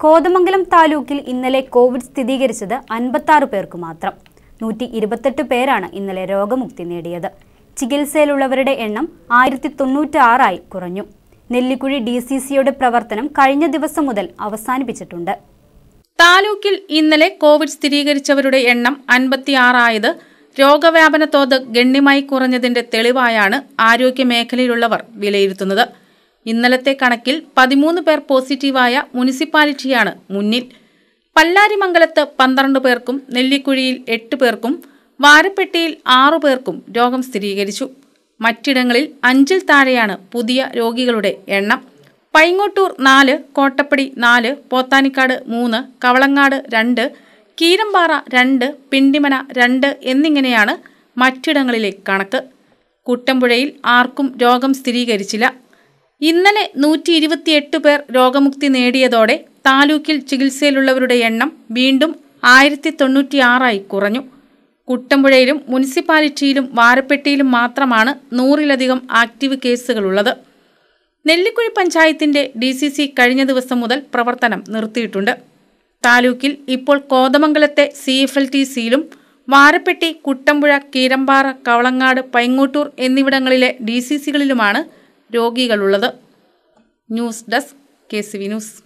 കോതമംഗലം താലൂക്കിൽ ഇന്നലെ കോവിഡ് സ്ഥിരീകരിച്ചത് അൻപത്താറ് പേർക്ക് മാത്രം. നൂറ്റി ഇരുപത്തെട്ട് പേരാണ് ഇന്നലെ രോഗമുക്തി നേടിയത്. ചികിത്സയിലുള്ളവരുടെ എണ്ണം ആയിരത്തി തൊണ്ണൂറ്റാറായി കുറഞ്ഞു. നെല്ലിക്കുഴി ഡി സി സിയുടെ പ്രവർത്തനം കഴിഞ്ഞ ദിവസം മുതൽ അവസാനിപ്പിച്ചിട്ടുണ്ട്. താലൂക്കിൽ ഇന്നലെ കോവിഡ് സ്ഥിരീകരിച്ചവരുടെ എണ്ണം അൻപത്തിയാറായത് രോഗവ്യാപന തോത് ഗണ്യമായി കുറഞ്ഞതിന്റെ തെളിവായാണ് ആരോഗ്യ മേഖലയിലുള്ളവർ വിലയിരുത്തുന്നത്. ഇന്നലത്തെ കണക്കിൽ പതിമൂന്ന് പേർ പോസിറ്റീവായ മുനിസിപ്പാലിറ്റിയാണ് മുന്നിൽ. പല്ലാരിമംഗലത്ത് പന്ത്രണ്ട് പേർക്കും നെല്ലിക്കുഴിയിൽ എട്ട് പേർക്കും വാരപ്പെട്ടിയിൽ ആറു പേർക്കും രോഗം സ്ഥിരീകരിച്ചു. മറ്റിടങ്ങളിൽ അഞ്ചിൽ താഴെയാണ് പുതിയ രോഗികളുടെ എണ്ണം. പൈങ്ങോട്ടൂർ നാല് കോട്ടപ്പടി നാല് പോത്താനിക്കാട് മൂന്ന് കവളങ്ങാട് രണ്ട് കീരമ്പാറ രണ്ട് പിണ്ടിമന രണ്ട് എന്നിങ്ങനെയാണ് മറ്റിടങ്ങളിലെ കണക്ക്. കുട്ടമ്പുഴയിൽ ആർക്കും രോഗം സ്ഥിരീകരിച്ചില്ല. ഇന്നലെ നൂറ്റി ഇരുപത്തിയെട്ട് പേർ രോഗമുക്തി നേടിയതോടെ താലൂക്കിൽ ചികിത്സയിലുള്ളവരുടെ എണ്ണം വീണ്ടും ആയിരത്തി തൊണ്ണൂറ്റിയാറായി കുറഞ്ഞു. കുട്ടമ്പുഴയിലും മുനിസിപ്പാലിറ്റിയിലും വാരപ്പെട്ടിയിലും മാത്രമാണ് നൂറിലധികം ആക്റ്റീവ് കേസുകളുള്ളത്. നെല്ലിക്കുഴി പഞ്ചായത്തിന്റെ ഡി സി സി കഴിഞ്ഞ ദിവസം മുതൽ പ്രവർത്തനം നിർത്തിയിട്ടുണ്ട്. താലൂക്കിൽ ഇപ്പോൾ കോതമംഗലത്തെ സി എഫ് എൽ ടി സിയിലും വാരപ്പെട്ടി കുട്ടമ്പുഴ കീരമ്പാറ കവളങ്ങാട് പൈങ്ങോട്ടൂർ എന്നിവിടങ്ങളിലെ ഡി സി സികളിലുമാണ് രോഗികളുള്ളത്. News desk K C V news.